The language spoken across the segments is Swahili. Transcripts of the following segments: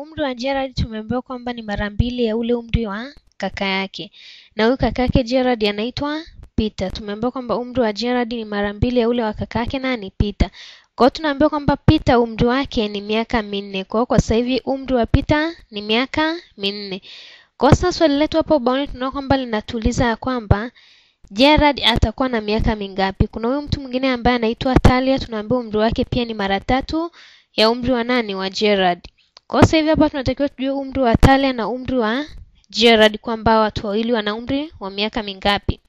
umri wa Gerald tumeambiwa kwamba ni mara mbili ya ule umri wa kaka yake, na huyu kaka yake Gerald anaitwa Peter. Tumeambiwa kwamba umri wa Gerald ni mara mbili ya ule wa kaka yake nani? Peter. Kwa hiyo tunaambiwa kwamba Peter umri wake ni miaka minne. Kwa hiyo kwa sasa hivi umri wa Peter ni miaka minne. Kwa sasa swali letu hapo ubaoni tunaona kwamba linatuuliza ya kwamba Gerald atakuwa na miaka mingapi? Kuna huyu mtu mwingine ambaye anaitwa Talia, tunaambiwa umri wake pia ni mara tatu ya umri wa nani? Wa Gerald. Kwa sasa hivi hapa tunatakiwa tujue umri wa Talia na umri wa Gerald kwamba watu wawili wana umri wa miaka mingapi.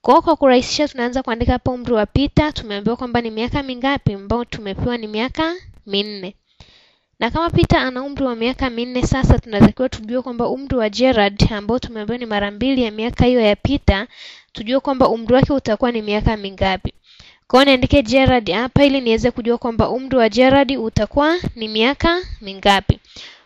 Kwa kwa kurahisisha tunaanza kuandika hapa umri wa Peter, tumeambiwa kwamba ni miaka mingapi ambao tumepewa ni miaka minne. Na kama Peter ana umri wa miaka minne sasa tunatakiwa tujue kwamba umri wa Gerald ambao tumeambiwa ni mara mbili ya miaka hiyo ya Peter, tujue kwamba umri wake utakuwa ni miaka mingapi. Kwa hiyo niandike Gerald hapa ili niweze kujua kwamba umri wa Gerald utakuwa ni miaka mingapi.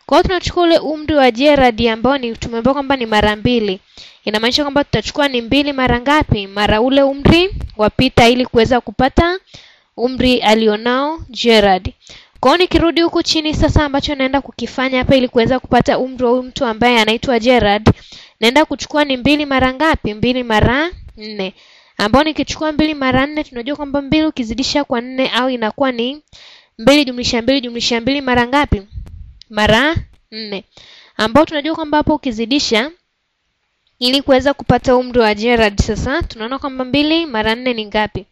Kwa hiyo tunachukua ule umri wa Gerald ambao ni tumeambiwa kwamba ni mara mbili. Inamaanisha kwamba tutachukua ni mbili mara ngapi? Mara ule umri wa Peter ili kuweza kupata umri alionao Gerald. Kwa hiyo nikirudi huku chini sasa, ambacho naenda kukifanya hapa ili kuweza kupata umri wa huyu mtu ambaye anaitwa Gerald, naenda kuchukua ni mbili mara ngapi? Mbili mara nne, ambao nikichukua mbili mara nne tunajua kwamba mbili ukizidisha kwa nne au inakuwa ni mbili jumlisha mbili jumlisha mbili mara ngapi? Mara nne, ambao tunajua kwamba hapo ukizidisha ili kuweza kupata umri wa Gerald sasa tunaona kwamba mbili mara nne ni ngapi?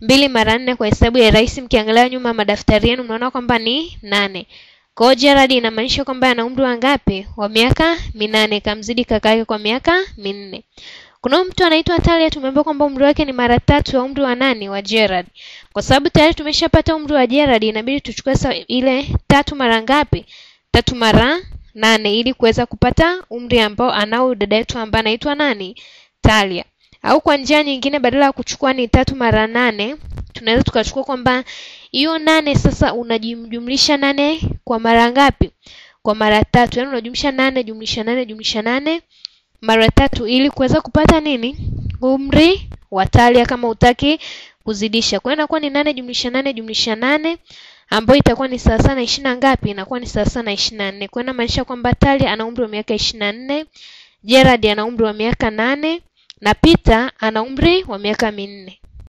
mbili mara nne kwa hesabu ya rahisi, mkiangalia nyuma madaftari yenu mnaona kwamba ni nane. Kwa hiyo Gerald inamaanisha kwamba ana umri wa ngapi? Wa miaka minane, kamzidi kaka yake kwa miaka minne. Kuna mtu anaitwa Talia, tumeambiwa kwamba umri wake ni mara tatu ya umri wa nani? Wa Gerard. Kwa sababu tayari tumeshapata umri wa Gerard, inabidi tuchukue ile tatu mara ngapi? Tatu mara nane, ili kuweza kupata umri ambao anao dada yetu ambaye anaitwa nani? Talia au kwa njia nyingine, badala ya kuchukua ni tatu mara nane, tunaweza tukachukua kwamba hiyo nane sasa unajumlisha nane kwa mara ngapi? Kwa mara tatu, yaani unajumlisha nane jumlisha nane jumlisha nane mara tatu, ili kuweza kupata nini? Umri wa Talia, kama utaki kuzidisha. Kwa hiyo inakuwa ni nane jumlisha nane jumlisha nane ambayo itakuwa ni sawa sana ishirini na ngapi? Inakuwa ni sawa sana ishirini na nne. Kwa hiyo inamaanisha kwamba Talia ana umri wa miaka ishirini na nne, Gerald ana umri wa miaka nane na Peter ana umri wa miaka minne.